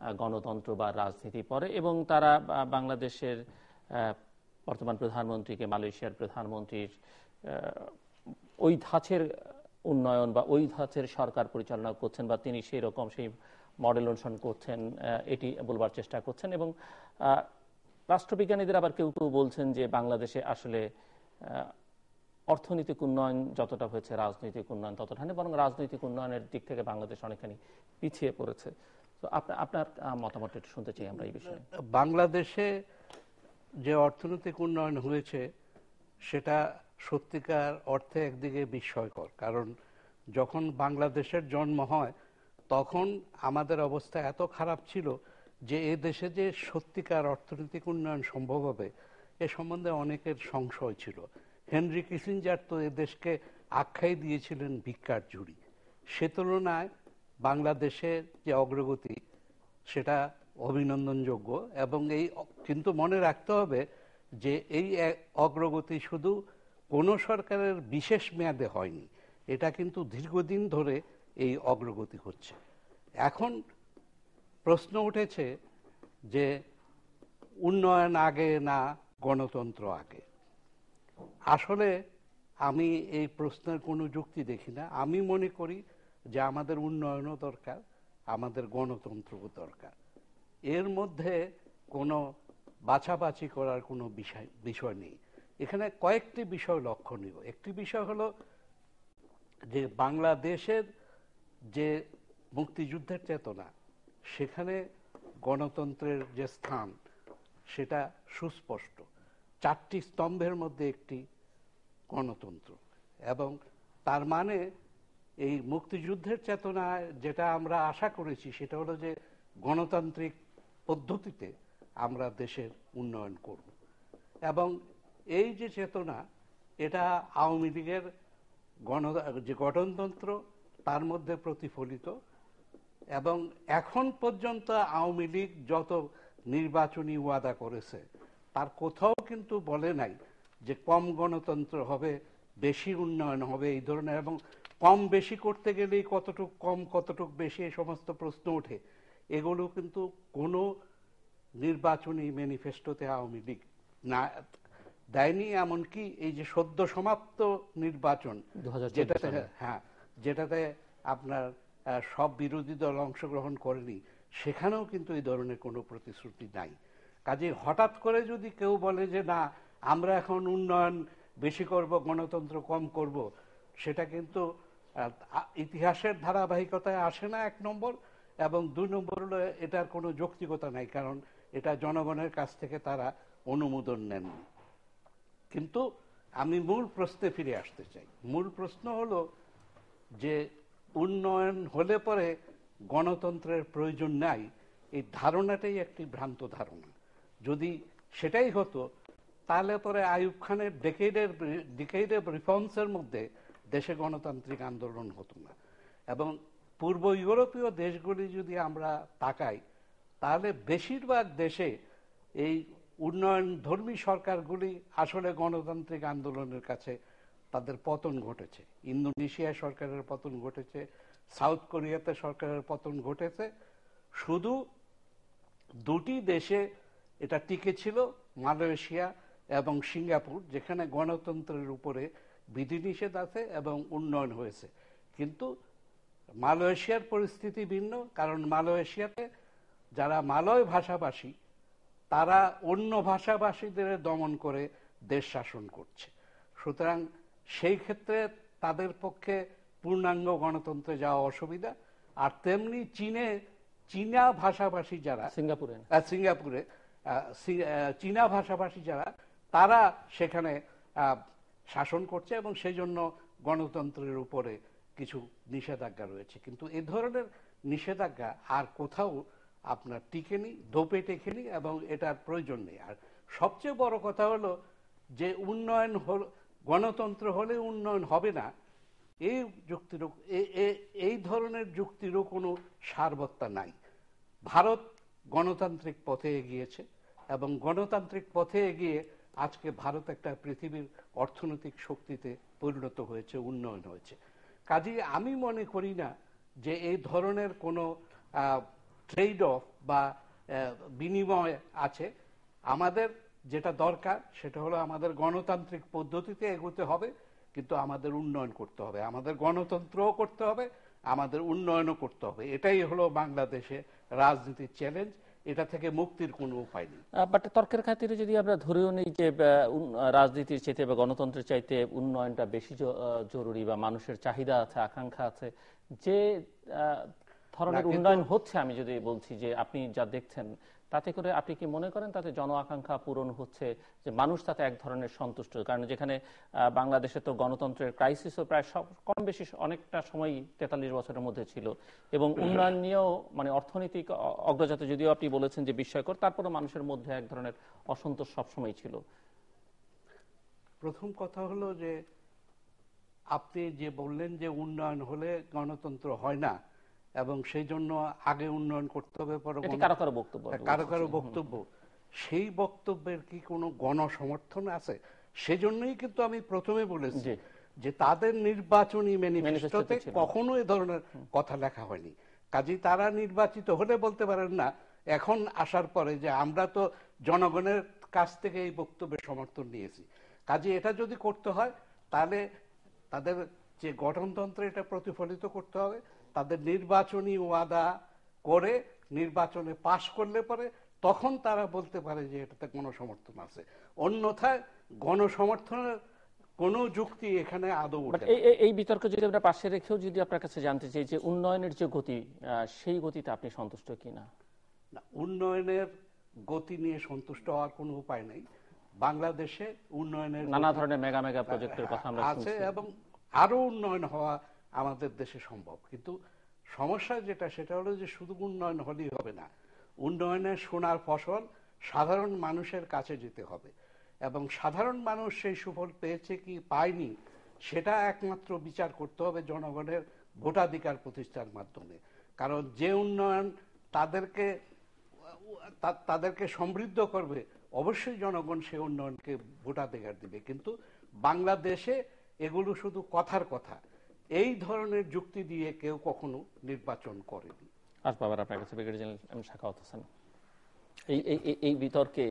গণতন্ত্র বা রাজনীতি পড়ে এবং তারা বাংলাদেশের বর্তমান প্রধানমন্ত্রীকে মালয়েশিয়ার প্রধানমন্ত্রীর ওই ধাঁচের উন্নয়ন বা ওই ধাঁচের সরকার পরিচালনা করছেন বা তিনি সেই রকম সেই মডেল অনুসরণ করছেন এটি বলবার চেষ্টা করছেন এবং রাষ্ট্রবিজ্ঞানীদের আবার কেউ কেউ বলছেন যে বাংলাদেশে আসলে অর্থনৈতিক উন্নয়ন যতটা হয়েছে, রাজনৈতিক উন্নয়ন ততটা নেই বরং রাজনৈতিক উন্নয়নের দিক থেকে বাংলাদেশ অনেকখানি পিছিয়ে পড়েছে। তো আপনার মতামত একটু শুনতে চাই আমরা এই বিষয়ে। বাংলাদেশে যে অর্থনৈতিক উন্নয়ন হয়েছে, সেটা সত্যিকার অর্থে একদিকে বিস্ময়কর। কারণ যখন বাংলাদেশের জন্ম হয়, তখন আমাদের অবস্থা এত খারাপ ছিল যে এ দেশে যে সত্যিকার অর্থনৈতিক উন্নয়ন সম্ভব হবে, এ সম্বন্ধে অনেকের সংশয় ছিল। হেনরি কিসিঞ্জার তো এ দেশকে আখ্যাই দিয়েছিলেন ভিক্ষার ঝুড়ি। সে তুলনায় বাংলাদেশের যে অগ্রগতি, সেটা অভিনন্দনযোগ্য এবং এই কিন্তু মনে রাখতে হবে যে এই অগ্রগতি শুধু কোনো সরকারের বিশেষ মেয়াদে হয়নি, এটা কিন্তু দীর্ঘদিন ধরে এই অগ্রগতি হচ্ছে। এখন প্রশ্ন উঠেছে যে উন্নয়ন আগে না গণতন্ত্র আগে? আসলে আমি এই প্রশ্নের কোনো যুক্তি দেখি না। আমি মনে করি যে আমাদের উন্নয়নও দরকার, আমাদের গণতন্ত্রও দরকার। এর মধ্যে কোনো বাছাবাছি করার কোনো বিষয় বিষয় নেই। এখানে কয়েকটি বিষয় লক্ষণীয়। একটি বিষয় হলো যে বাংলাদেশের যে মুক্তিযুদ্ধের চেতনা, সেখানে গণতন্ত্রের যে স্থান, সেটা সুস্পষ্ট। চারটি স্তম্ভের মধ্যে একটি গণতন্ত্র এবং তার মানে এই মুক্তিযুদ্ধের চেতনায় যেটা আমরা আশা করেছি, সেটা হলো যে গণতান্ত্রিক পদ্ধতিতে আমরা দেশের উন্নয়ন করব। এবং এই যে চেতনা, এটা আওয়ামী লীগের গণ, যে গঠনতন্ত্র, তার মধ্যে প্রতিফলিত। এবং এখন পর্যন্ত আওয়ামী লীগ যত নির্বাচনী ওয়াদা করেছে, তার কোথাও কিন্তু বলে নাই যে কম গণতন্ত্র হবে, বেশি উন্নয়ন হবে, এই ধরনের। এবং কম বেশি করতে গেলেই কতটুক কম কতটুক বেশি এই সমস্ত প্রশ্ন ওঠে। এগুলো কিন্তু কোনো নির্বাচনী ম্যানিফেস্টোতে আওয়ামী লীগ না দেয়নি এমনকি এই যে সদ্য সমাপ্ত নির্বাচন যেটাতে হ্যাঁ যেটাতে আপনার সব বিরোধী দল অংশগ্রহণ করেনি সেখানেও কিন্তু এই ধরনের কোনো প্রতিশ্রুতি নাই। কাজে হঠাৎ করে যদি কেউ বলে যে না আমরা এখন উন্নয়ন বেশি করব গণতন্ত্র কম করব সেটা কিন্তু ইতিহাসের ধারাবাহিকতায় আসে না এক নম্বর, এবং দুই নম্বর হলো এটার কোনো যৌক্তিকতা নাই, কারণ এটা জনগণের কাছ থেকে তারা অনুমোদন নেননি। কিন্তু আমি মূল প্রশ্নে ফিরে আসতে চাই। মূল প্রশ্ন হলো যে উন্নয়ন হলে পরে গণতন্ত্রের প্রয়োজন নাই, এই ধারণাটাই একটি ভ্রান্ত ধারণা। যদি সেটাই হতো, তাহলে পরে আয়ুব খানের ডেকেডের ডিকেডের রিফর্মসের মধ্যে দেশে গণতান্ত্রিক আন্দোলন হতো না। এবং পূর্ব ইউরোপীয় দেশগুলি যদি আমরা তাকাই, তাহলে বেশিরভাগ দেশে এই উন্নয়ন ধর্মী সরকারগুলি আসলে গণতান্ত্রিক আন্দোলনের কাছে তাদের পতন ঘটেছে। ইন্দোনেশিয়া সরকারের পতন ঘটেছে, সাউথ কোরিয়াতে সরকারের পতন ঘটেছে। শুধু দুটি দেশে এটা টিকে ছিল, মালয়েশিয়া এবং সিঙ্গাপুর, যেখানে গণতন্ত্রের উপরে বিধিনিষেধ আছে এবং উন্নয়ন হয়েছে। কিন্তু মালয়েশিয়ার পরিস্থিতি ভিন্ন কারণ মালয়েশিয়াতে যারা মালয় ভাষাভাষী তারা অন্য ভাষাভাষীদের দমন করে দেশ শাসন করছে। সুতরাং সেই ক্ষেত্রে তাদের পক্ষে পূর্ণাঙ্গ গণতন্ত্রে যাওয়া অসুবিধা। আর তেমনি চীনে চীনা ভাষাভাষী যারা সিঙ্গাপুরে। সিঙ্গাপুরে চীনা ভাষাভাষী যারা তারা সেখানে শাসন করছে এবং সেই জন্য গণতন্ত্রের উপরে কিছু নিষেধাজ্ঞা রয়েছে। কিন্তু এ ধরনের নিষেধাজ্ঞা আর কোথাও আপনার টিকে টিকেনি দোপে টেকেনি এবং এটার প্রয়োজন নেই। আর সবচেয়ে বড় কথা হলো যে উন্নয়ন হল, গণতন্ত্র হলে উন্নয়ন হবে না এই যুক্তিরও এই ধরনের যুক্তিরও কোনো সারবত্তা নাই। ভারত গণতান্ত্রিক পথে এগিয়েছে এবং গণতান্ত্রিক পথে এগিয়ে আজকে ভারত একটা পৃথিবীর অর্থনৈতিক শক্তিতে পরিণত হয়েছে, উন্নয়ন হয়েছে। কাজে আমি মনে করি না যে এই ধরনের কোনো ট্রেড অফ বা বিনিময় আছে। আমাদের যেটা দরকার সেটা হলো আমাদের গণতান্ত্রিক পদ্ধতিতে এগোতে হবে, কিন্তু আমাদের উন্নয়ন করতে হবে। আমাদের গণতন্ত্রও করতে হবে, আমাদের উন্নয়নও করতে হবে। এটাই হলো বাংলাদেশে রাজনীতির চ্যালেঞ্জ এটা থেকে মুক্তির কোনো উপায় নেই। বাট তর্কের খাতিরে যদি আমরা ধরেও নিই যে রাজনীতির চাইতে বা গণতন্ত্রের চাইতে উন্নয়নটা বেশি জরুরি বা মানুষের চাহিদা আছে আকাঙ্ক্ষা আছে যে আহ, ধরনের উন্নয়ন হচ্ছে আমি যদি বলছি যে আপনি যা দেখছেন তাতে করে আপনি কি মনে করেন তাতে জন আকাঙ্ক্ষা পূরণ হচ্ছে যে মানুষ তাতে এক ধরনের সন্তুষ্ট? কারণ যেখানে বাংলাদেশে তো গণতন্ত্রের ক্রাইসিসও প্রায় সব, কম বেশি অনেকটা সময় তেতাল্লিশ বছরের মধ্যে ছিল। এবং উন্নয়ন নিয়েও মানে অর্থনৈতিক অ- অগ্রযাত্রা, যদিও আপনি বলেছেন যে বিস্ময়কর তারপরে মানুষের মধ্যে এক ধরনের অসন্তোষ সবসময় ছিল। প্রথম কথা হলো যে, আপনি যে বললেন যে উন্নয়ন হলে গণতন্ত্র হয় না এবং সেই জন্য আগে উন্নয়ন করতে হবে কারও কারও বক্তব্য কারও কারও বক্তব্য। সেই বক্তব্যের কি কোনো গণসমর্থন আছে? সেজন্যই কিন্তু আমি প্রথমে বলেছি যে তাদের নির্বাচনী ম্যানিফেস্টোতে ম্যানিফেস্টোতে কখনো এ ধরনের কথা লেখা হয়নি। কাজী তারা নির্বাচিত হলে বলতে পারেন না এখন আসার পরে যে আমরা তো জনগণের কাছ থেকে এই বক্তব্যের সমর্থন নিয়েছি। কাজে এটা যদি করতে হয় তাহলে তাদের যে গঠনতন্ত্র এটা প্রতিফলিত করতে হবে। তাদের নির্বাচনী ওয়াদা করে নির্বাচনে পাশ করলে পরে তখন তারা বলতে পারে যে এটাতে গণসমর্থন আছে। অন্যথায় গণসমর্থনের কোনো যুক্তি এখানে আদৌ। এই বিতর্ক যদি আমরা পাশে রেখেও যদি আপনার কাছে জানতে চাই যে উন্নয়নের যে গতি সেই গতিতে আপনি সন্তুষ্ট কিনা? না, উন্নয়নের গতি নিয়ে সন্তুষ্ট হওয়ার কোনো উপায় নেই। বাংলাদেশে উন্নয়নের নানা ধরনের মেগা মেগা প্রজেক্টের কথা আমরা আছে এবং আরও উন্নয়ন হওয়া আমাদের দেশে সম্ভব। কিন্তু সমস্যা যেটা, সেটা হলো যে শুধু উন্নয়ন হলেই হবে না। উন্নয়নের সোনার ফসল সাধারণ মানুষের কাছে যেতে হবে। এবং সাধারণ মানুষ সেই সুফল পেয়েছে কি পায়নি, সেটা একমাত্র বিচার করতে হবে জনগণের ভোটাধিকার প্রতিষ্ঠার মাধ্যমে। কারণ যে উন্নয়ন তাদেরকে তাদেরকে সমৃদ্ধ করবে, অবশ্যই জনগণ সে উন্নয়নকে ভোটাধিকার দিবে। কিন্তু বাংলাদেশে এগুলো শুধু কথার কথা। এই ধরনের যুক্তি দিয়ে কেউ কখনো নির্বাচন করেনি। আজ বাবার আপনার কাছে ব্রিগেডিয়ার জেনারেল শাখাওয়াত হোসেন। এই- এই বিতর্কে